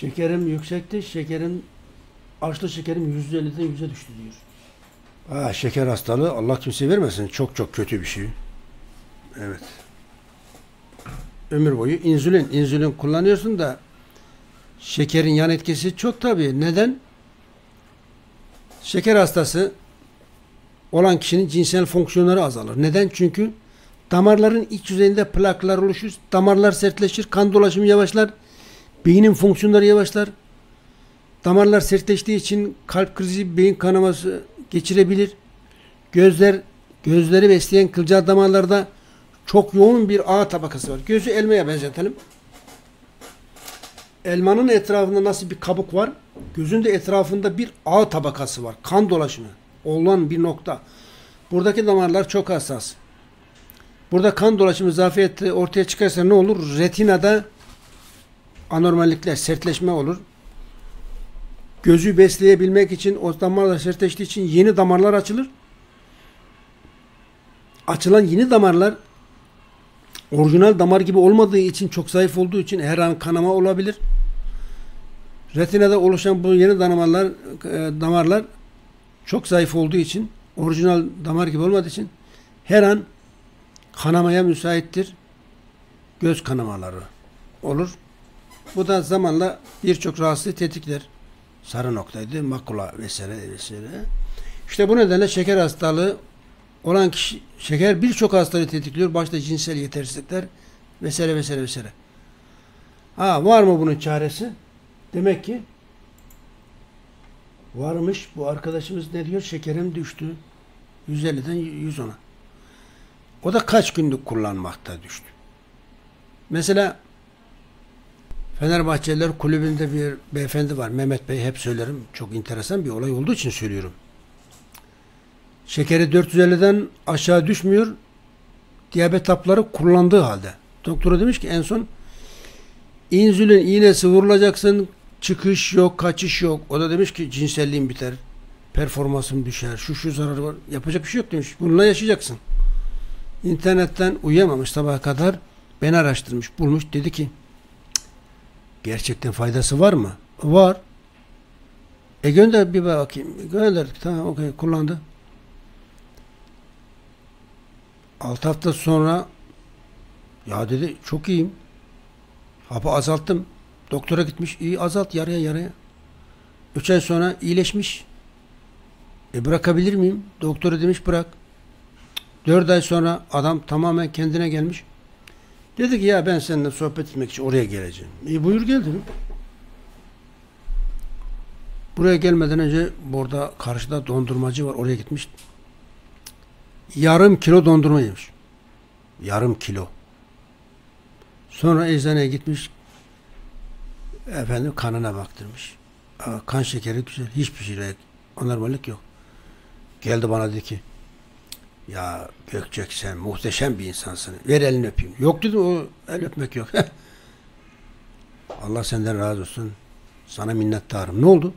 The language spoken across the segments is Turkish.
Şekerim yüksekti. Şekerim açlı şekerim %50'den 100'e düştü diyor. Ha, şeker hastalığı Allah kimse vermesin. Çok çok kötü bir şey. Evet. Ömür boyu insülin. insülin kullanıyorsun da şekerin yan etkisi çok tabii. Neden? Şeker hastası olan kişinin cinsel fonksiyonları azalır. Neden? Çünkü damarların iç yüzeyinde plaklar oluşur. Damarlar sertleşir. Kan dolaşımı yavaşlar. Beynin fonksiyonları yavaşlar. Damarlar sertleştiği için kalp krizi, beyin kanaması geçirebilir. Gözler, gözleri besleyen kılcal damarlarda çok yoğun bir ağ tabakası var. Gözü elmaya benzetelim. Elmanın etrafında nasıl bir kabuk var? Gözün de etrafında bir ağ tabakası var. Kan dolaşımı olan bir nokta. Buradaki damarlar çok hassas. Burada kan dolaşımı zafiyeti ortaya çıkarsa ne olur? Retinada anormallikler, sertleşme olur. Gözü besleyebilmek için o damarlar sertleştiği için yeni damarlar açılır. Açılan yeni damarlar orijinal damar gibi olmadığı için çok zayıf olduğu için her an kanama olabilir. Retinada oluşan bu yeni damarlar, e, damarlar çok zayıf olduğu için orijinal damar gibi olmadığı için her an kanamaya müsaittir. Göz kanamaları olur. Bu da zamanla birçok rahatsızlığı tetikler. Sarı noktaydı, makula vesaire vesaire. İşte bu nedenle şeker hastalığı olan kişi, şeker birçok hastalığı tetikliyor. Başta cinsel yetersizlikler vesaire vesaire vesaire. Ha var mı bunun çaresi? Demek ki varmış. Bu arkadaşımız ne diyor? Şekerim düştü. 150'den 110'a. O da kaç günlük kullanmakta düştü. Mesela Fenerbahçeliler kulübünde bir beyefendi var. Mehmet Bey hep söylerim. Çok enteresan bir olay olduğu için söylüyorum. Şekeri 450'den aşağı düşmüyor. Diyabet hapları kullandığı halde. Doktora demiş ki en son insülin iğnesi vurulacaksın. Çıkış yok, kaçış yok. O da demiş ki cinselliğin biter. Performansın düşer. Şu şu zararı var. Yapacak bir şey yok demiş. Bununla yaşayacaksın. İnternetten uyuyamamış sabaha kadar. Beni araştırmış, bulmuş. Dedi ki gerçekten faydası var mı? Var. E gönder bir bakayım. Gönderdik. Tamam okey kullandı. 6 hafta sonra ya dedi çok iyiyim. Hapı azalttım. Doktora gitmiş. iyi azalt yarıya yarıya. 3 ay sonra iyileşmiş. E bırakabilir miyim? Doktora demiş bırak. 4 ay sonra adam tamamen kendine gelmiş. Dedi ki ya ben seninle sohbet etmek için oraya geleceğim. İyi buyur gel dedim. Buraya gelmeden önce burada karşıda dondurmacı var. Oraya gitmiş. Yarım kilo dondurma yemiş. Yarım kilo. Sonra eczaneye gitmiş. Efendim kanına baktırmış. Aa, kan şekeri güzel. Hiçbir şey yok. Anormallik yok. Geldi bana dedi ki ya Gökçek sen muhteşem bir insansın. Ver elini öpeyim. Yok dedim o el öpmek yok. Allah senden razı olsun. Sana minnettarım. Ne oldu?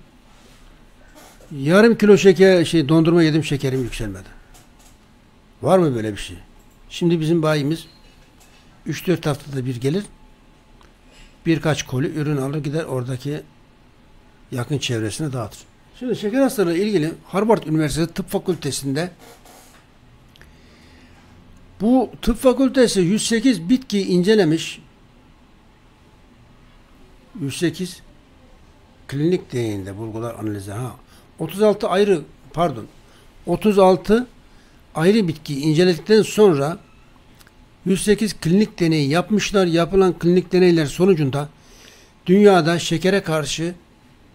Yarım kilo şeker şey dondurma yedim şekerim yükselmedi. Var mı böyle bir şey? Şimdi bizim bayimiz 3-4 haftada bir gelir. Birkaç koli ürün alır gider oradaki yakın çevresine dağıtır. Şimdi şeker hastalığı ilgili Harvard Üniversitesi Tıp Fakültesi'nde bu tıp fakültesi 108 bitki incelemiş. 108 klinik deneyinde bulgular analizi ha. 36 ayrı pardon 36 ayrı bitki inceledikten sonra 108 klinik deneyi yapmışlar. Yapılan klinik deneyler sonucunda dünyada şekere karşı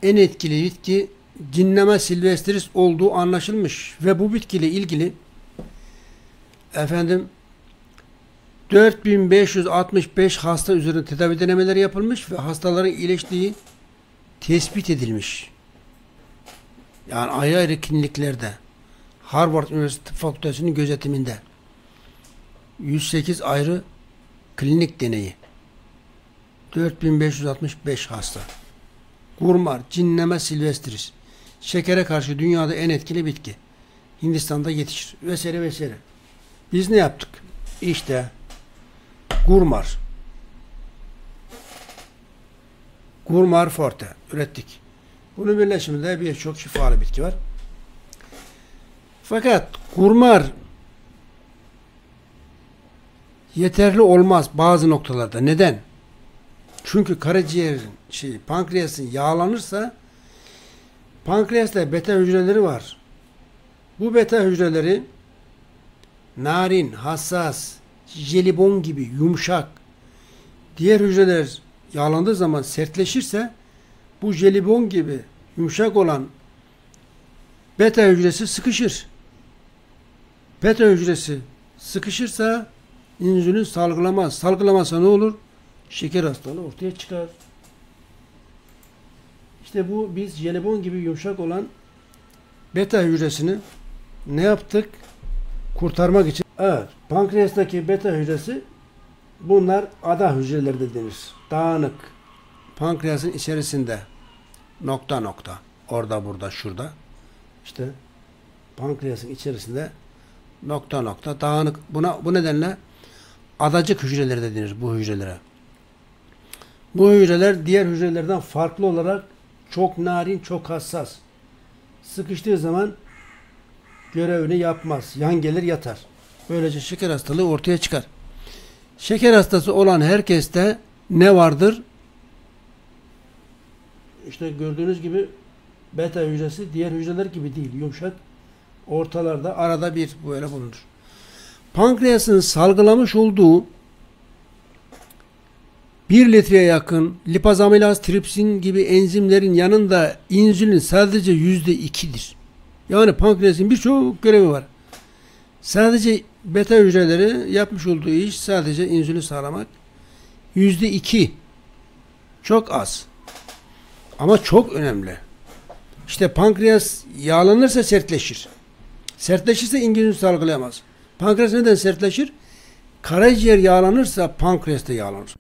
en etkili bitki Cinnama silvestris olduğu anlaşılmış ve bu bitkiyle ilgili efendim 4565 hasta üzerinde tedavi denemeleri yapılmış ve hastaların iyileştiği tespit edilmiş. Yani ayrı ayrı kliniklerde Harvard Üniversitesi Fakültesi'nin gözetiminde 108 ayrı klinik deneyi 4565 hasta Gurmar, cinneme silvestris şekere karşı dünyada en etkili bitki Hindistan'da yetişir vesaire vesaire. Biz ne yaptık? İşte Gurmar Gurmar Forte ürettik. Bunun birleşiminde birçok şifalı bitki var. Fakat gurmar yeterli olmaz bazı noktalarda. Neden? Çünkü karaciğerin şey pankreasın yağlanırsa pankreasta beta hücreleri var. Bu beta hücreleri narin, hassas, jelibon gibi yumuşak diğer hücreler yağlandığı zaman sertleşirse bu jelibon gibi yumuşak olan beta hücresi sıkışır. Beta hücresi sıkışırsa insülin salgılamaz. Salgılamasa ne olur? Şeker hastalığı ortaya çıkar. İşte bu biz jelibon gibi yumuşak olan beta hücresini ne yaptık? Kurtarmak için. Evet. Pankreastaki beta hücresi bunlar ada hücreleri de denir. Dağınık. Pankreasın içerisinde nokta nokta. Orada burada şurada. İşte pankreasın içerisinde nokta nokta dağınık. Buna bu nedenle adacık hücreleri de denir bu hücrelere. Bu hücreler diğer hücrelerden farklı olarak çok narin, çok hassas. Sıkıştığı zaman görevini yapmaz. Yan gelir yatar. Böylece şeker hastalığı ortaya çıkar. Şeker hastası olan herkeste ne vardır? İşte gördüğünüz gibi beta hücresi diğer hücreler gibi değil. Yumuşak. Ortalarda arada bir böyle bulunur. Pankreasın salgılamış olduğu 1 litreye yakın lipazamilaz, tripsin gibi enzimlerin yanında insülin sadece yüzde ikidir. Yani pankreasın birçok görevi var. Sadece beta hücreleri yapmış olduğu iş sadece insülin sağlamak. Yüzde iki. Çok az. Ama çok önemli. İşte pankreas yağlanırsa sertleşir. Sertleşirse insülin salgılayamaz. Pankreas neden sertleşir? Karaciğer yağlanırsa pankreas da yağlanır.